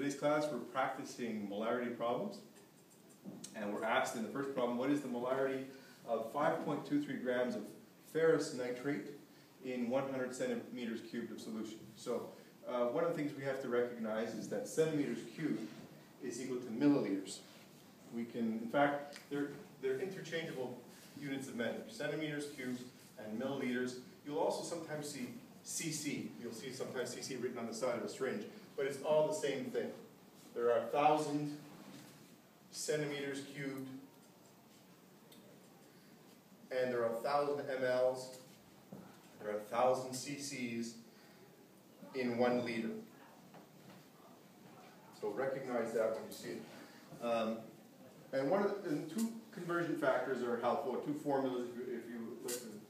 today's class we're practicing molarity problems. And we're asked in the first problem, what is the molarity of 5.23 grams of ferrous nitrate in 100 centimeters cubed of solution? So uh, one of the things we have to recognize is that centimeters cubed is equal to milliliters. We can, in fact, they're, they're interchangeable units of measure, centimeters cubed and milliliters. You'll also sometimes see cc. You'll see sometimes cc written on the side of a syringe, but it's all the same thing. There are 1,000 centimeters cubed, and there are 1,000 mLs, there are 1,000 cc's in one liter. So recognize that when you see it. Um, and one of the, and two conversion factors are helpful, two formulas if you, if you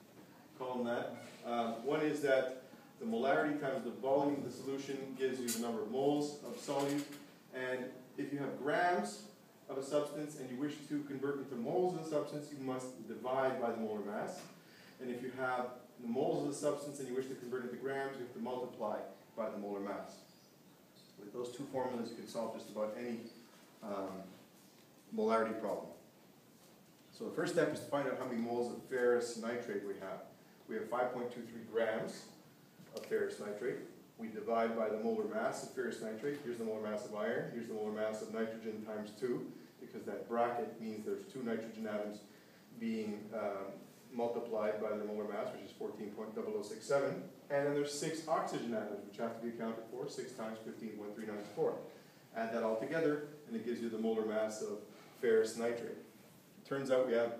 call them that. Um, one is that the molarity times the volume of the solution gives you the number of moles of solute. And if you have grams of a substance and you wish to convert into moles of the substance, you must divide by the molar mass. And if you have the moles of the substance and you wish to convert it into grams, you have to multiply by the molar mass. With those two formulas, you can solve just about any um, molarity problem. So the first step is to find out how many moles of ferrous nitrate we have. We have 5.23 grams of ferrous nitrate. We divide by the molar mass of ferrous nitrate. Here's the molar mass of iron. Here's the molar mass of nitrogen times 2, because that bracket means there's two nitrogen atoms being um, multiplied by their molar mass, which is 14.0067. And then there's six oxygen atoms, which have to be accounted for, 6 times 15.394. Add that all together, and it gives you the molar mass of ferrous nitrate. It turns out we have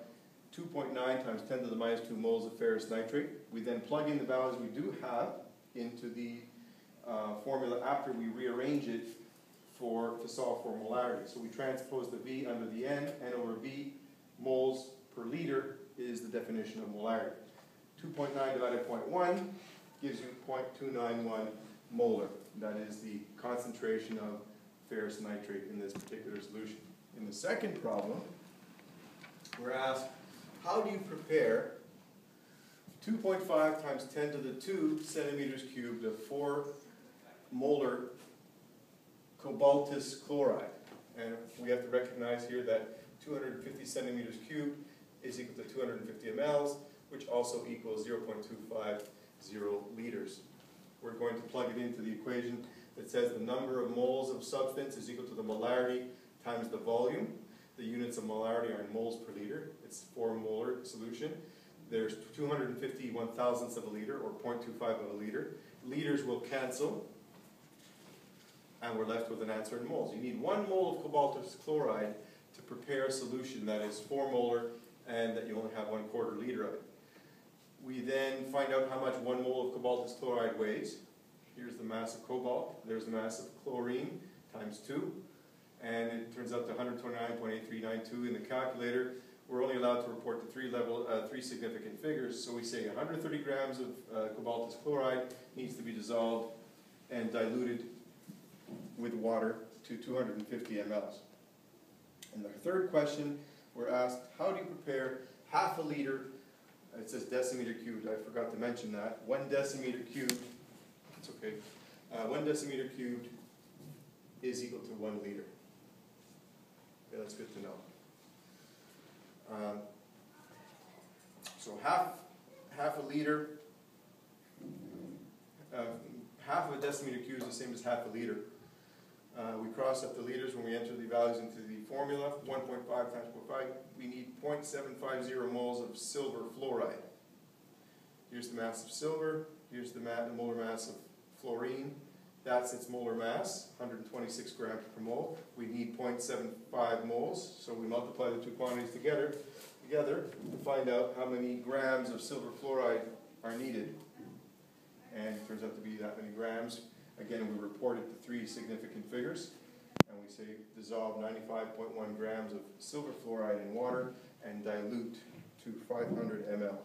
2.9 times 10 to the minus 2 moles of ferrous nitrate. We then plug in the values we do have into the uh, formula after we rearrange it for to solve for molarity. So we transpose the V under the N, N over V moles per liter is the definition of molarity. 2.9 divided by 0.1 gives you 0.291 molar. That is the concentration of ferrous nitrate in this particular solution. In the second problem, we're asked, how do you prepare 2.5 times 10 to the 2 centimeters cubed of 4 molar cobaltous chloride? And we have to recognize here that 250 centimeters cubed is equal to 250 mLs, which also equals 0.250 liters. We're going to plug it into the equation that says the number of moles of substance is equal to the molarity times the volume. The units of molarity are in moles per liter. It's 4 molar solution. There's 250 one thousandths of a liter, or 0.25 of a liter. Liters will cancel, and we're left with an answer in moles. You need one mole of cobaltous chloride to prepare a solution that is 4 molar and that you only have one quarter liter of it. We then find out how much one mole of cobaltous chloride weighs. Here's the mass of cobalt. There's the mass of chlorine times 2. And it turns out to 129.8392 in the calculator. We're only allowed to report the three level, uh, three significant figures. So we say 130 grams of uh, cobaltous chloride needs to be dissolved and diluted with water to 250 mLs. And the third question, we're asked, how do you prepare half a liter, it says decimeter cubed, I forgot to mention that, one decimeter cubed, it's okay, uh, one decimeter cubed is equal to one liter. Yeah, that's good to know. Um, so half, half a liter, uh, half of a decimeter cube is the same as half a liter. Uh, we cross up the liters when we enter the values into the formula. 1.5 times 0.5, we need 0.750 moles of silver fluoride. Here's the mass of silver. Here's the, the molar mass of fluorine. That's its molar mass, 126 grams per mole. We need 0.75 moles, so we multiply the two quantities together, together to find out how many grams of silver fluoride are needed. And it turns out to be that many grams. Again, we reported the three significant figures, and we say dissolve 95.1 grams of silver fluoride in water and dilute to 500 ml.